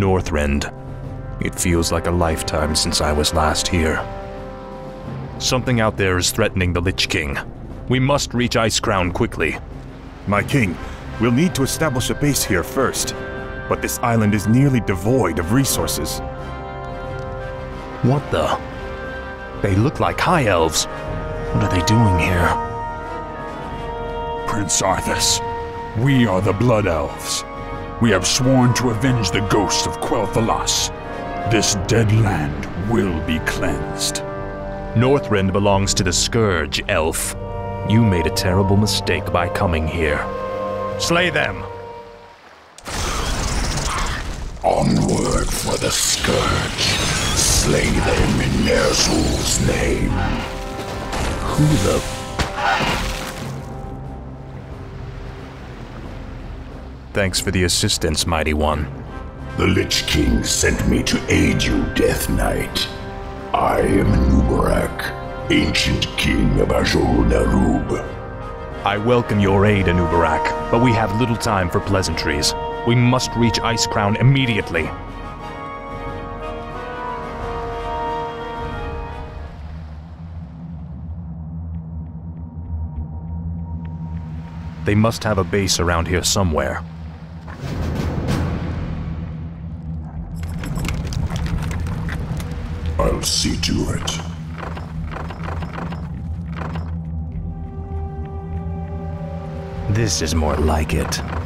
Northrend. It feels like a lifetime since I was last here. Something out there is threatening the Lich King. We must reach Icecrown quickly. My king, we'll need to establish a base here first. But this island is nearly devoid of resources. What the? They look like High Elves. What are they doing here? Prince Arthas, we are the Blood Elves. We have sworn to avenge the ghost of Quel'Thalas. This dead land will be cleansed. Northrend belongs to the Scourge, Elf. You made a terrible mistake by coming here. Slay them! Onward for the Scourge. Slay them in Ner'zhul's name. Who the... Thanks for the assistance, Mighty One. The Lich King sent me to aid you, Death Knight. I am Anub'arak, ancient king of Azjol-Nerub. I welcome your aid, Anub'arak, but we have little time for pleasantries. We must reach Icecrown immediately. They must have a base around here somewhere. I'll see to it. This is more like it.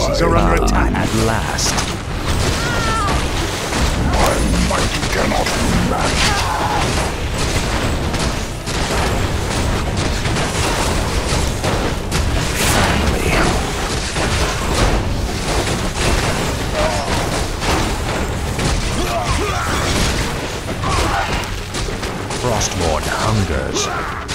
Forces are under attack. Ah, at last. My might cannot be matched. Frostmourne hungers.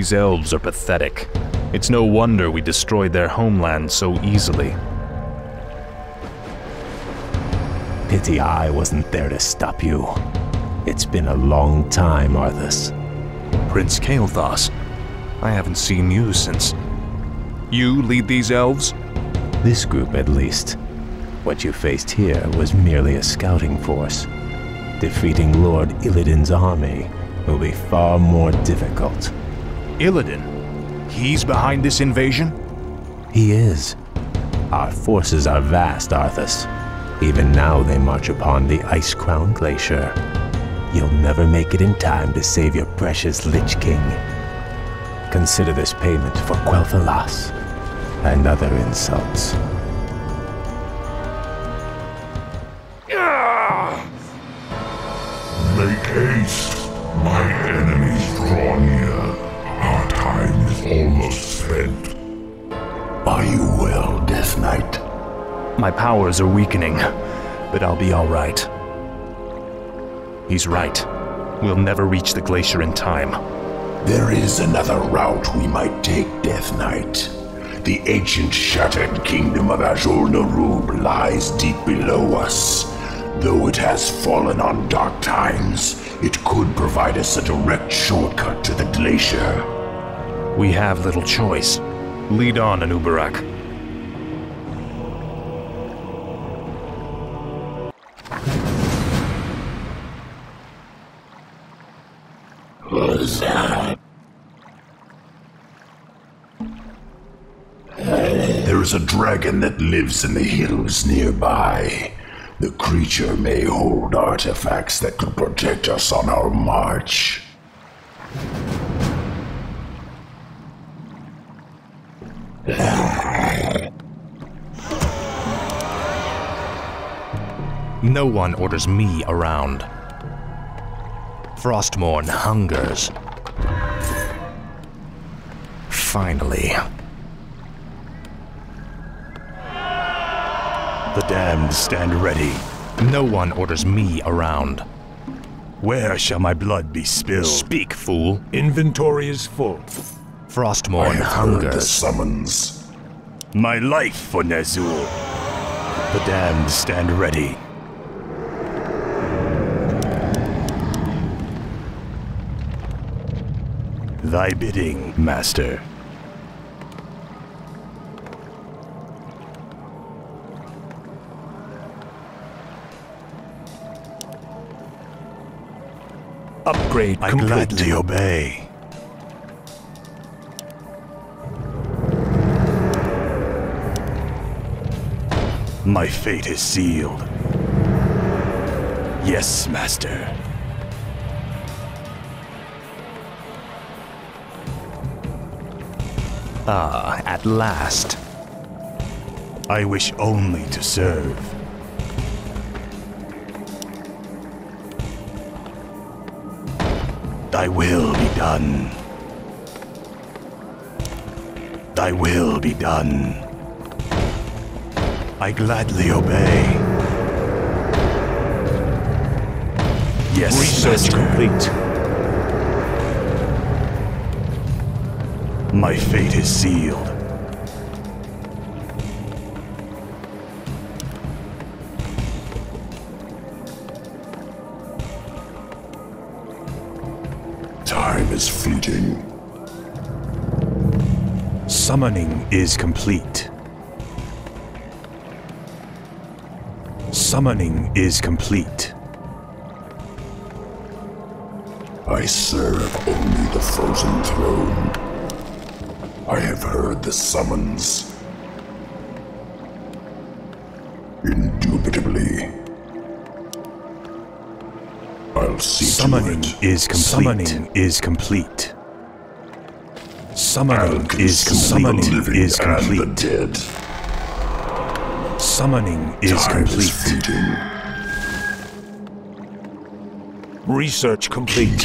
These elves are pathetic. It's no wonder we destroyed their homeland so easily. Pity I wasn't there to stop you. It's been a long time, Arthas. Prince Kael'thas, I haven't seen you since. You lead these elves? This group, at least. What you faced here was merely a scouting force. Defeating Lord Illidan's army will be far more difficult. Illidan? He's behind this invasion? He is. Our forces are vast, Arthas. Even now they march upon the Icecrown Glacier. You'll never make it in time to save your precious Lich King. Consider this payment for Quel'Thalas and other insults. Make haste. My almost spent. Are you well, Death Knight? My powers are weakening, but I'll be alright. He's right. We'll never reach the glacier in time. There is another route we might take, Death Knight. The ancient shattered kingdom of Azjol-Nerub lies deep below us. Though it has fallen on dark times, it could provide us a direct shortcut to the glacier. We have little choice. Lead on, Anub'arak. There is a dragon that lives in the hills nearby. The creature may hold artifacts that could protect us on our march. No one orders me around. Frostmourne hungers. Finally. The damned stand ready. No one orders me around. Where shall my blood be spilled? Speak, fool. Inventory is full. I Frostmourne have heard the summons. My life for Ner'zhul. The damned stand ready. Thy bidding, Master. Upgrade I complete. gladly obey. My fate is sealed. Yes, Master. Ah, at last. I wish only to serve. Thy will be done. Thy will be done. I gladly obey. Yes, Research Master. complete. My fate is sealed. Time is fleeting. Summoning is complete. Summoning is complete. I serve only the frozen throne. I have heard the summons. Indubitably. I'll see Summoning to it. is complete. Summoning is complete. Summoning is consume the summoning living is and the complete. Summoning is Time complete. fleeting. Research complete.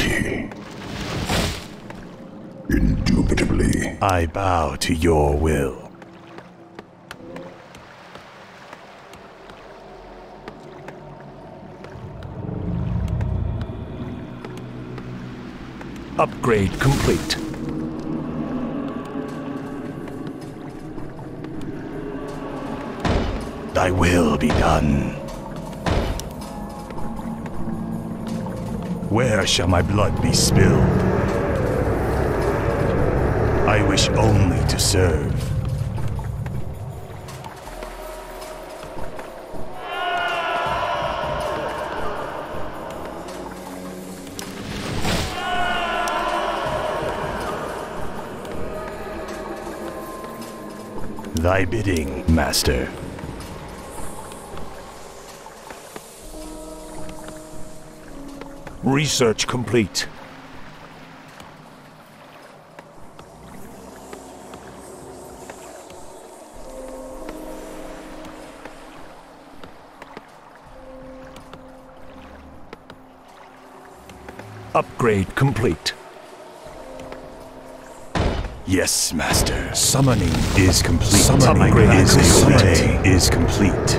Indubitably. I bow to your will. Upgrade complete. Thy will be done. Where shall my blood be spilled? I wish only to serve. Thy bidding, Master. Research complete. Upgrade complete. Yes, Master. Summoning is complete. Summoning Upgrade is complete. is complete.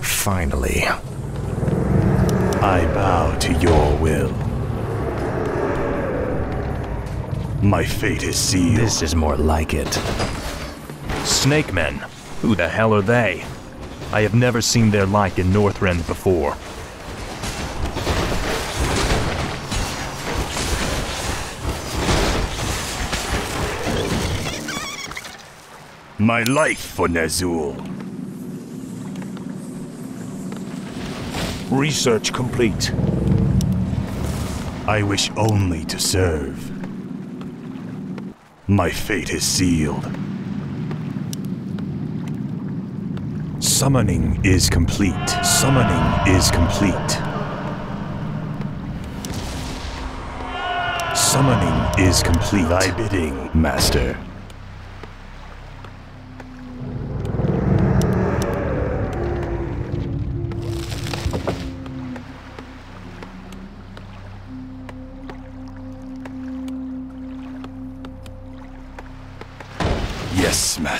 Finally. I bow to your will. My fate is sealed. This is more like it. Snake men. Who the hell are they? I have never seen their like in Northrend before. My life for Ner'zhul. Research complete. I wish only to serve. My fate is sealed. Summoning is complete. Summoning is complete. Summoning is complete. Thy bidding, Master.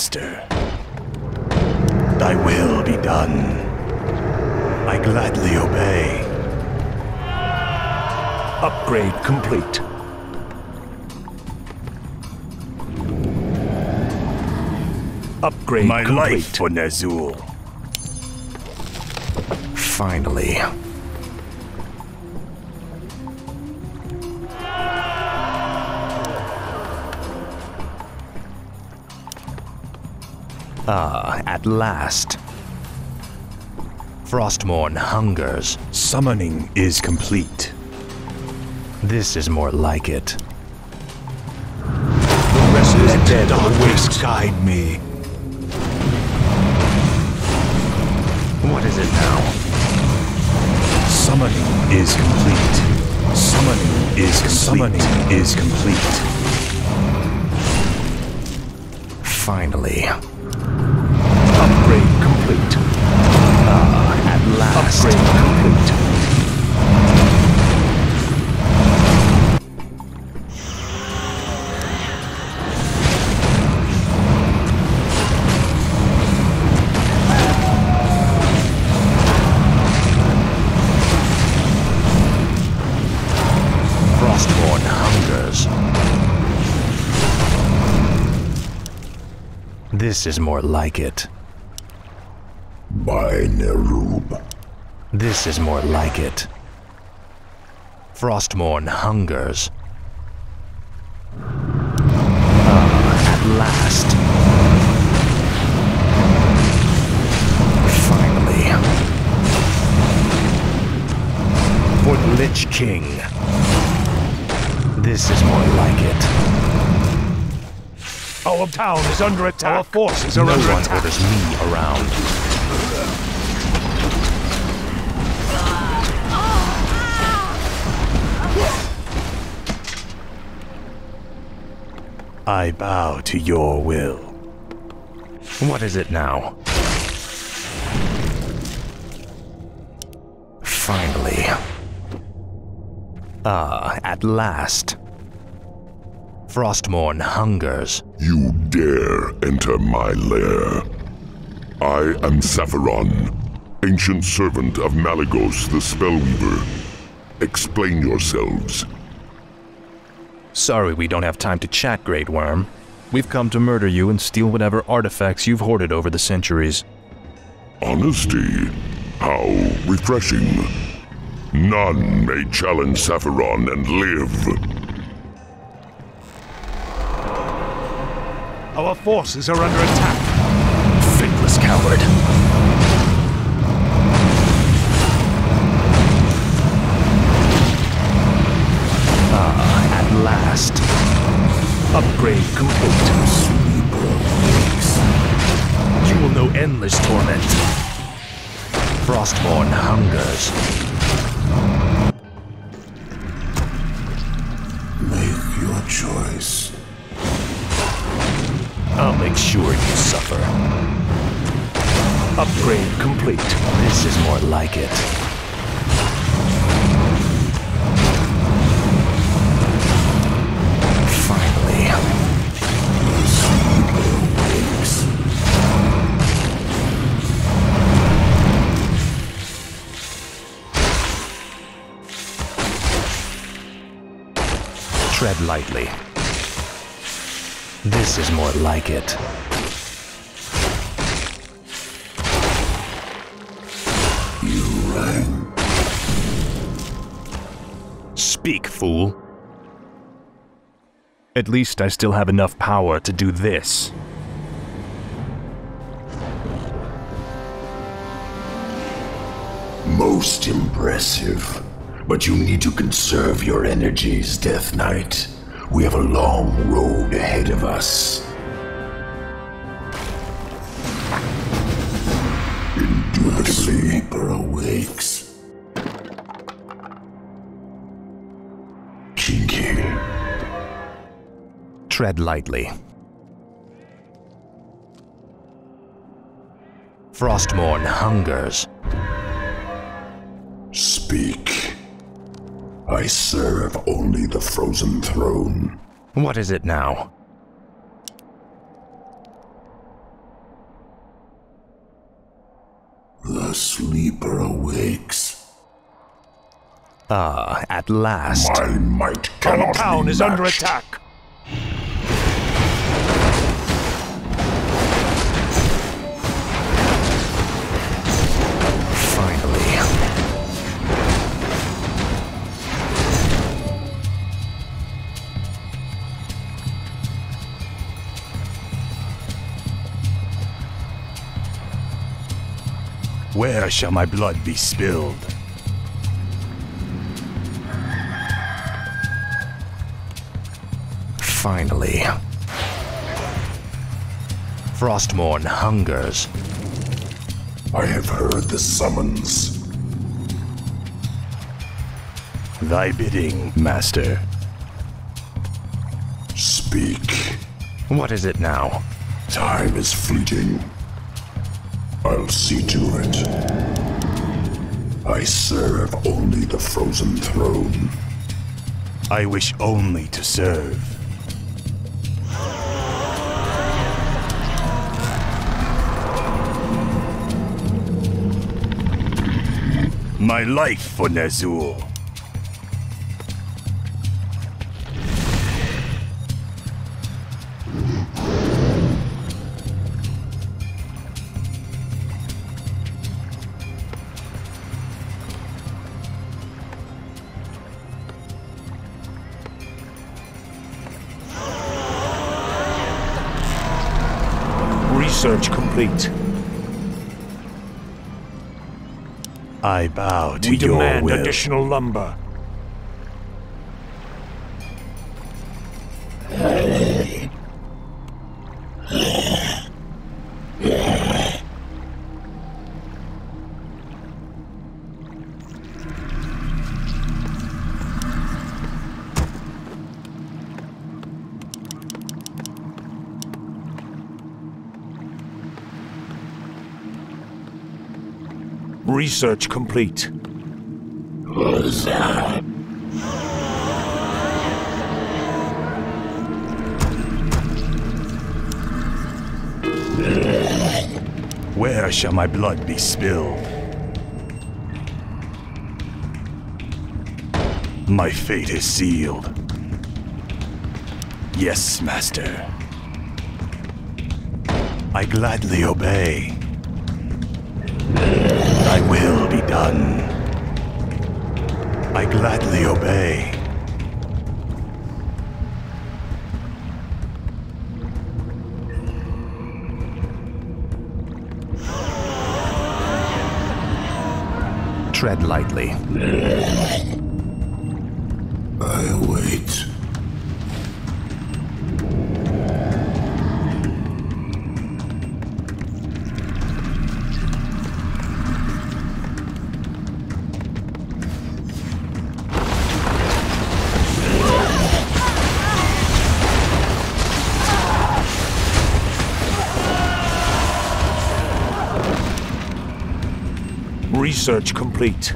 Master. Thy will be done. I gladly obey. Upgrade complete. Upgrade My complete. life for Ner'zhul. Finally. At last. Frostmourne hungers. Summoning is complete. This is more like it. Let dead darkness guide me. What is it now? Summoning is complete. Summoning is complete. Summoning is complete. Finally. Last. Upgrade complete. This is more like it. By Nerub. This is more like it. Frostmourne hungers. Ah, at last. Finally. For the Lich King. This is more like it. Our town is under attack. Our forces are no under one attack. orders me around. I bow to your will. What is it now? Finally. Ah, at last. Frostmourne hungers. You dare enter my lair. I am Sapphiron, ancient servant of Malygos the Spellweaver. Explain yourselves. Sorry we don't have time to chat, Great Worm. We've come to murder you and steal whatever artifacts you've hoarded over the centuries. Honesty? How refreshing. None may challenge Sapphiron and live. Our forces are under attack. Faithless coward. Upgrade complete. You will know endless torment. Frostmourne hungers. Make your choice. I'll make sure you suffer. Upgrade complete. This is more like it. Tread lightly. This is more like it. You rang. Speak, fool. At least I still have enough power to do this. Most impressive. But you need to conserve your energies, Death Knight. We have a long road ahead of us. Indubitably. Sleeper awakes. Kinky. Tread lightly. Frostmourne hungers. Speak. I serve only the frozen throne. What is it now? The sleeper awakes. Ah, at last. My might Our cannot town be is under attack. Where shall my blood be spilled? Finally. Frostmourne hungers. I have heard the summons. Thy bidding, master. Speak. What is it now? Time is fleeting. I'll see to it. I serve only the frozen throne. I wish only to serve. My life for Ner'zhul. Complete. I bow to We your demand additional lumber. research complete. Who's that? Where shall my blood be spilled? My fate is sealed. Yes, master. I gladly obey. Done. I gladly obey. Tread lightly. I wait. Research complete.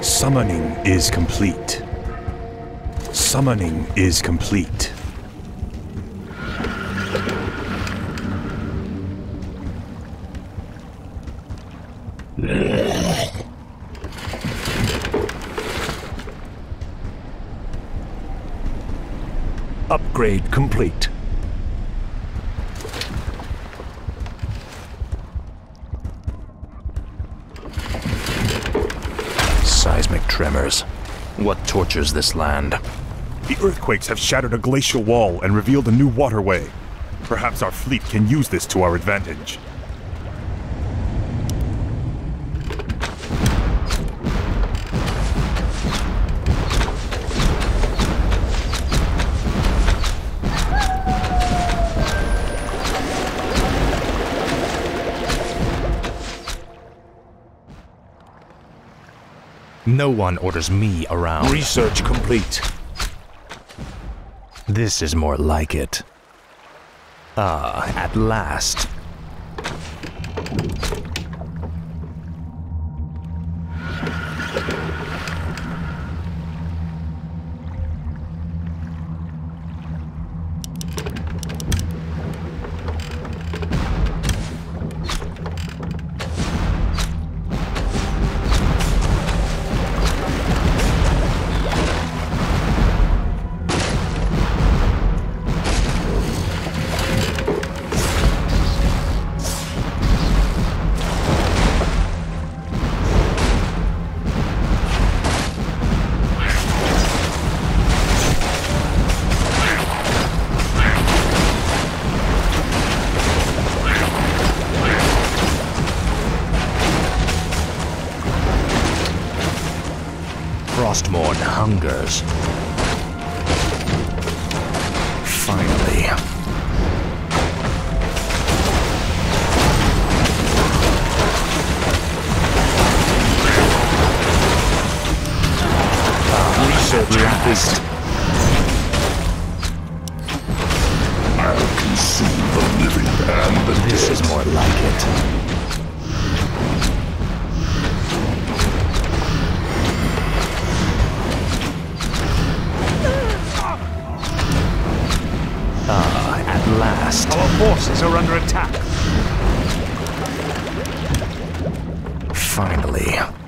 Summoning is complete. Summoning is complete. Complete. Seismic tremors. What tortures this land? The earthquakes have shattered a glacial wall and revealed a new waterway. Perhaps our fleet can use this to our advantage. No one orders me around. Research complete. This is more like it. Ah, at last. Finally.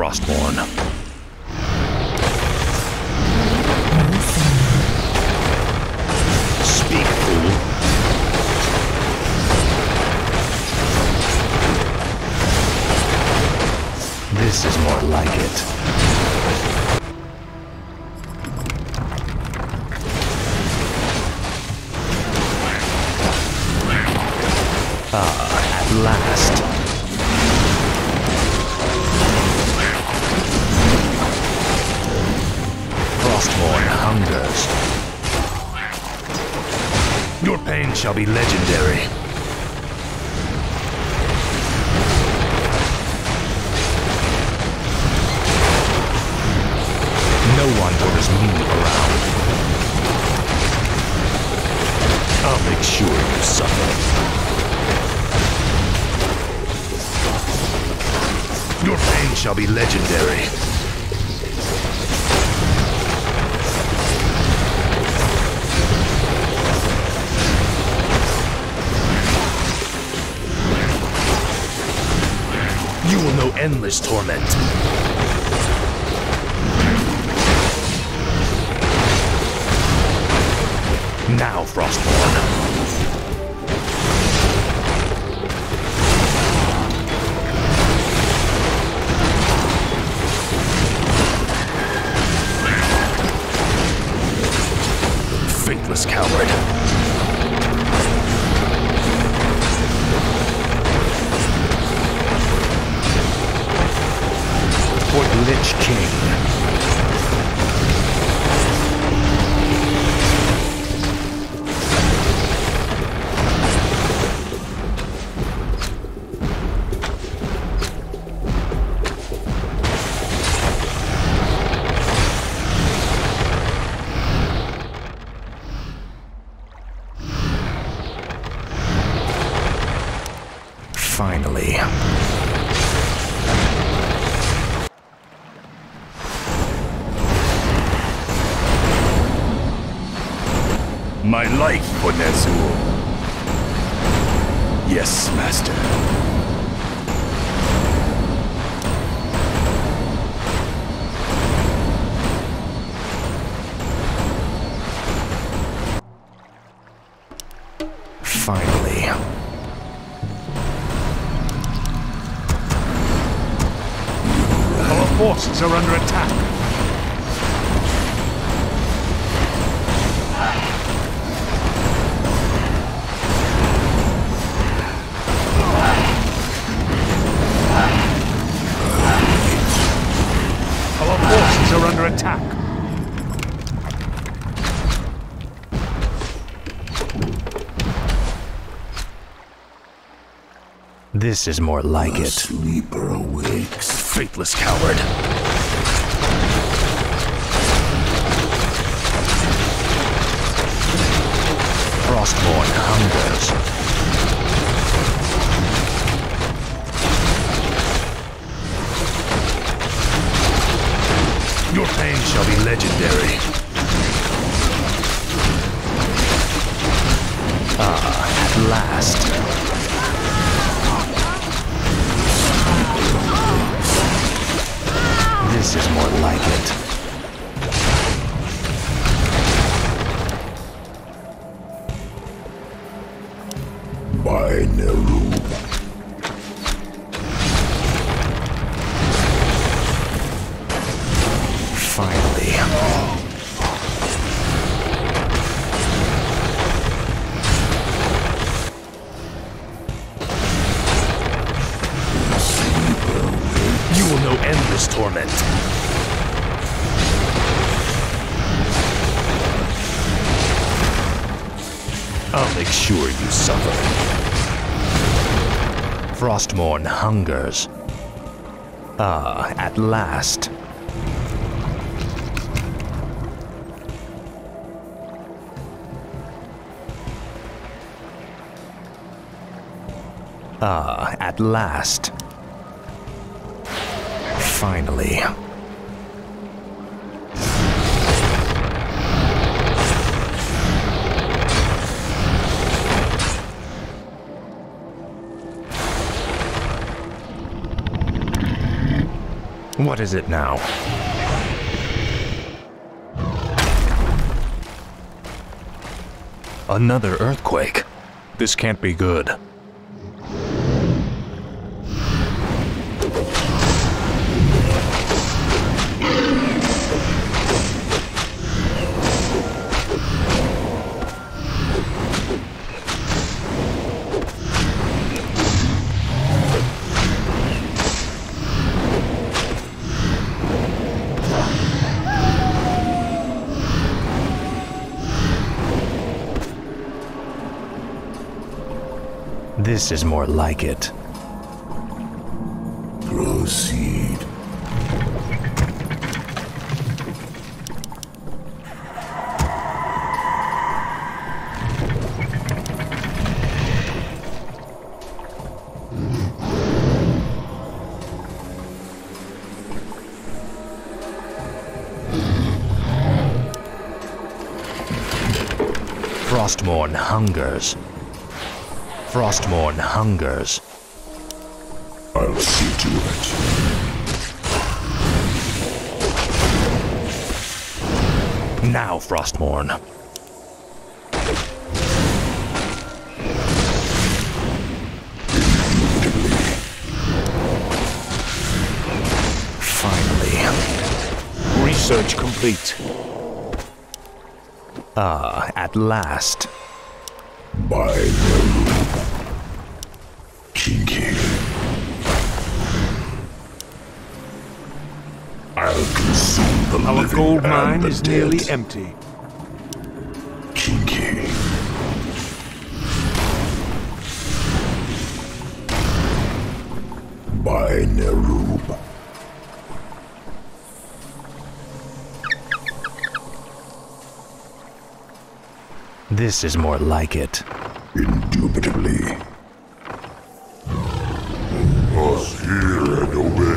Frostborn. Shall be legendary. You will know endless torment. Now, Frostborn. Our forces are under attack. Our forces are under attack. This is more like The it. sleeper awakes. Faithless coward. Frostmourne hungers. Your pain shall be legendary. Ah, at last. Finally. You will know endless torment. I'll make sure you suffer. Frostmourne hungers. Ah, at last. Ah, at last. Finally. What is it now? Another earthquake. This can't be good. This is more like it. Proceed. Frostmourne hungers. Frostmourne hungers. I'll see to it. Now, Frostmourne. Finally. Research complete. Ah, at last. By gold and mine is dead. nearly empty. Kinky. By Nerub. This is more like it. Indubitably. Us hear and obey.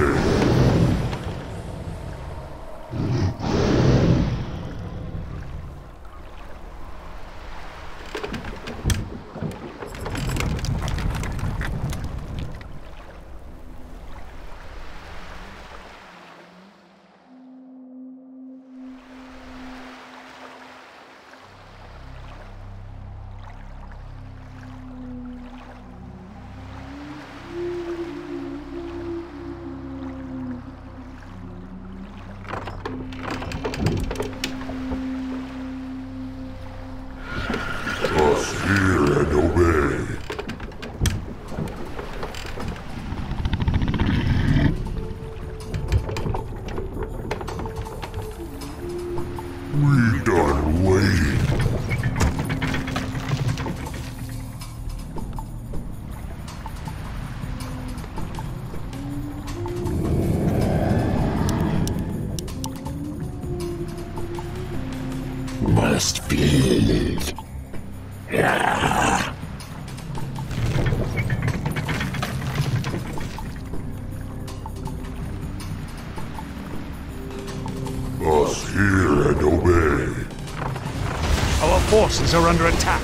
Are under attack.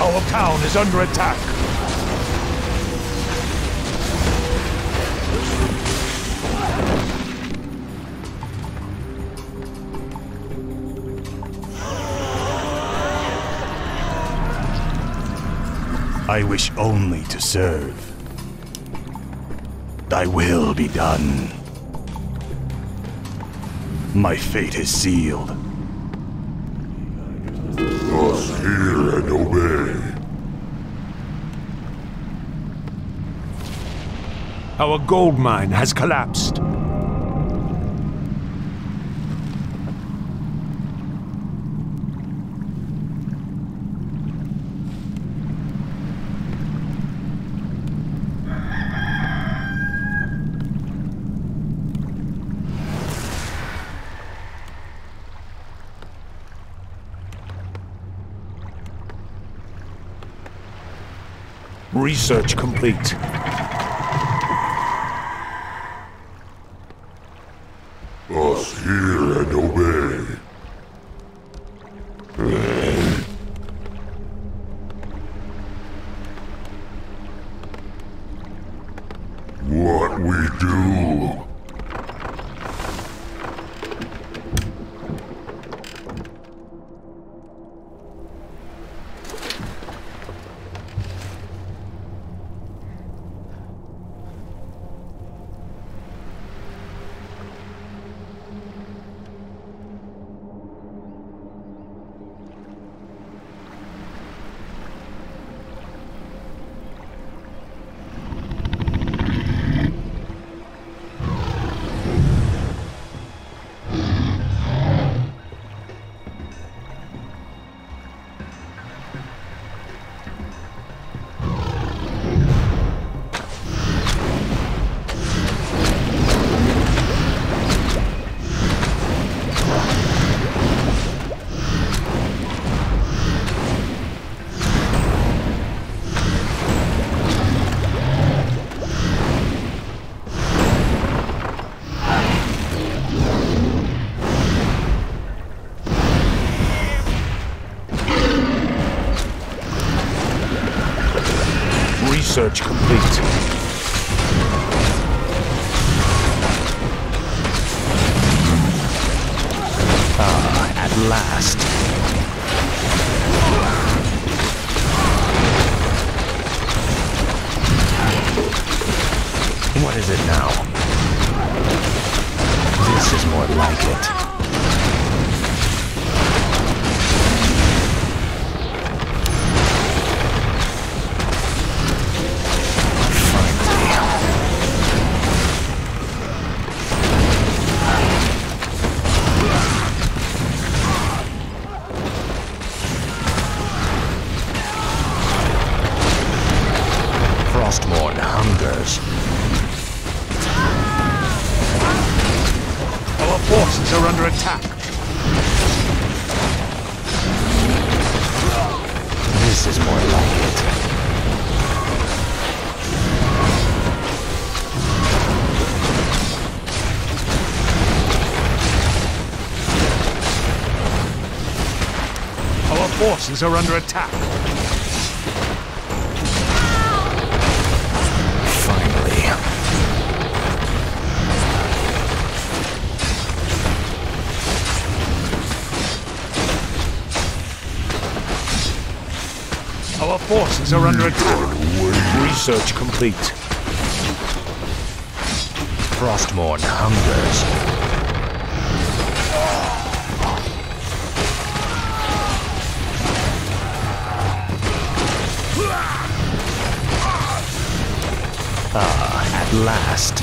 Our town is under attack. I wish only to serve. Thy will be done. My fate is sealed. Us hear and obey. Our gold mine has collapsed. Research complete. Forces are under attack. Finally. Our forces are under attack. Research complete. Frostmourne hungers. Last.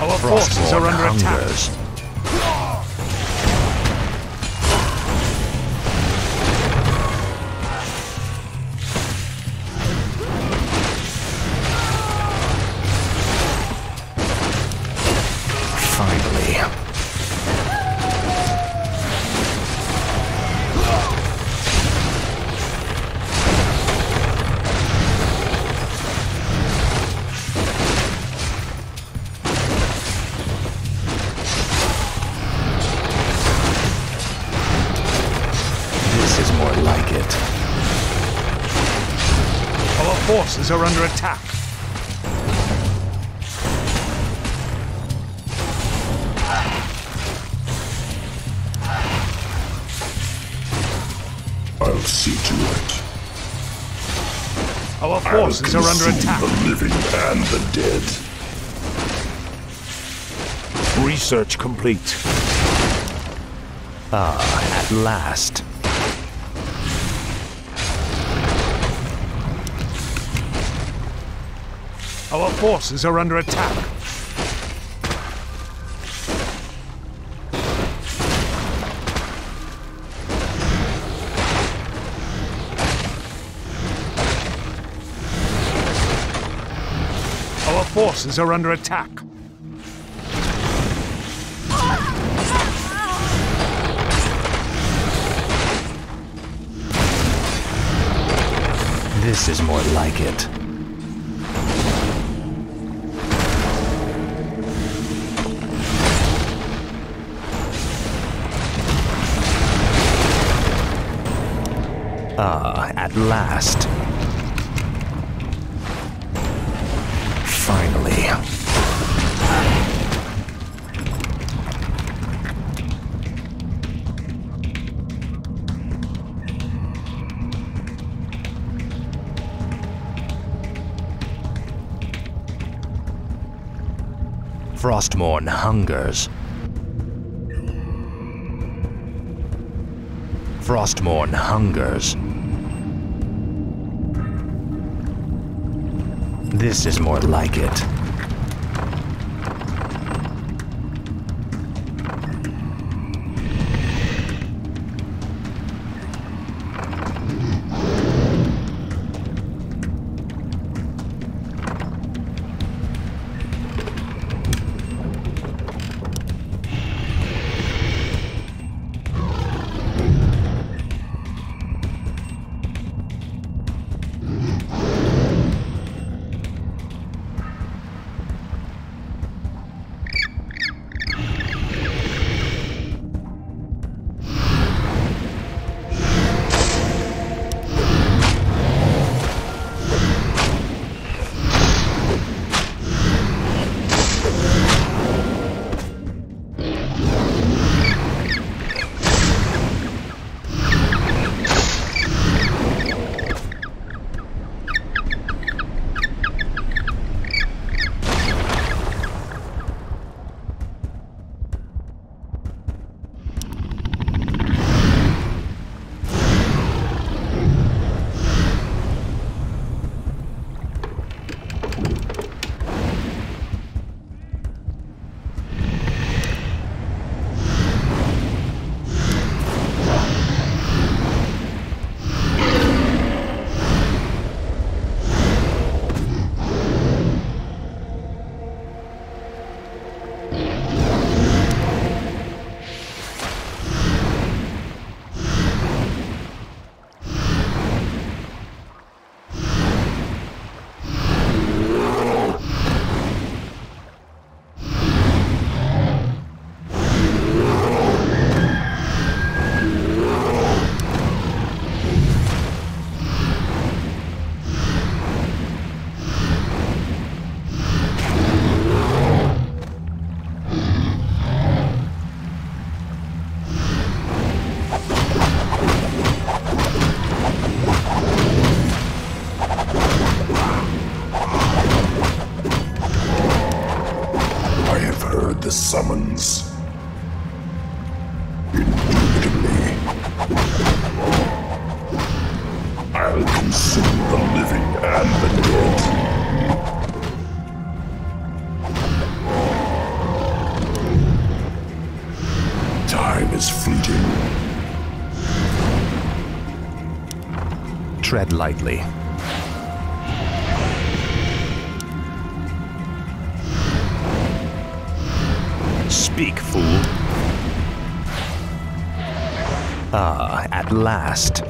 Our forces are under attack. Are under attack. I'll see to it. Our forces are under consume attack. the living and the dead. Research complete. Ah, at last. Our forces are under attack. Our forces are under attack. This is more like it. Ah, at last. Finally. Frostmourne hungers. Frostmourne hungers. This is more like it. summons. Indubitably. I'll consume the living and the dead. Time is fleeting. Tread lightly. Fool. Ah, at last.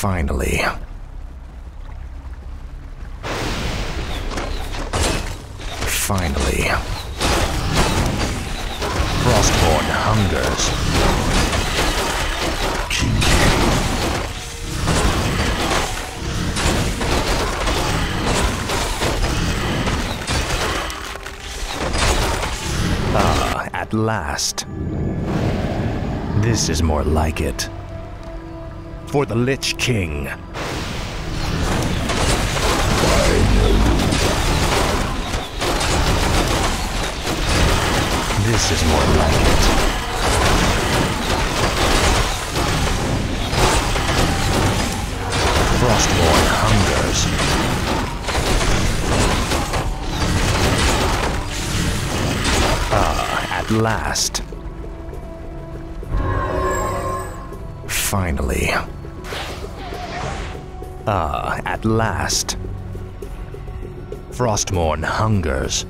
Finally. Finally. Frostmourne hungers. Ah, at last. This is more like it for the Lich King. This is more like it. Frostmourne hungers. Ah, at last. Finally. Ah, at last. Frostmourne hungers.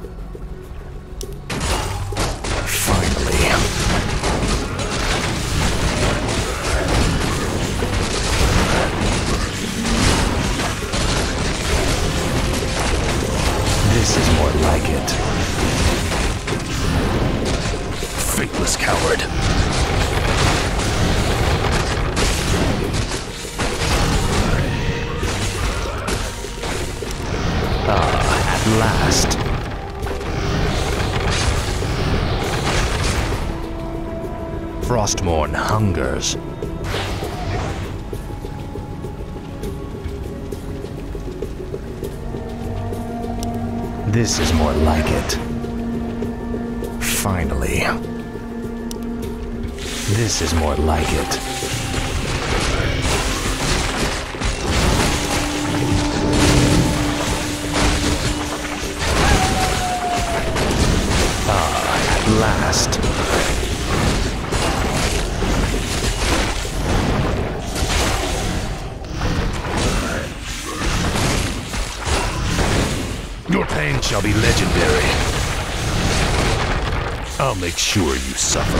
Last. Frostmourne hungers. This is more like it. Finally. This is more like it. Your pain shall be legendary. I'll make sure you suffer.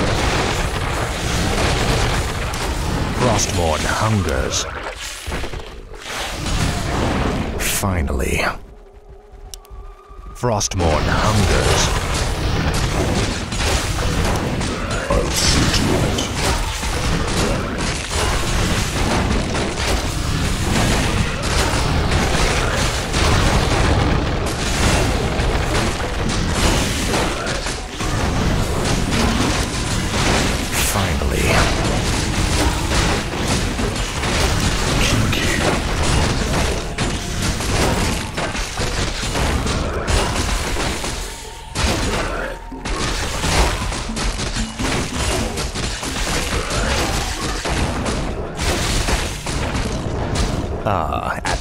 Frostmourne hungers. Finally. Frostmourne hungers.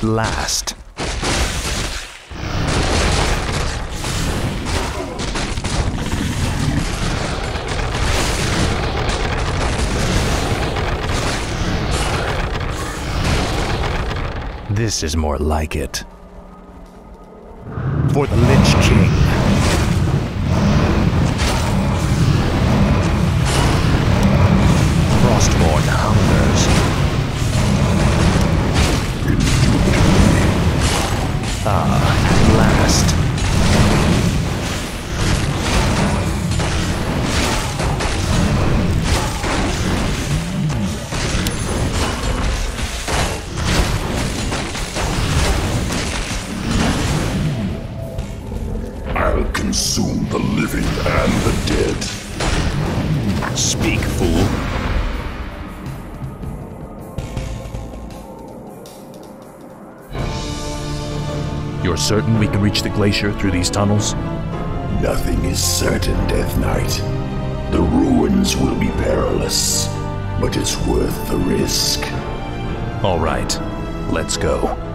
Last. This is more like it. Reach the glacier through these tunnels? Nothing is certain, Death Knight. The ruins will be perilous, but it's worth the risk. All right, let's go.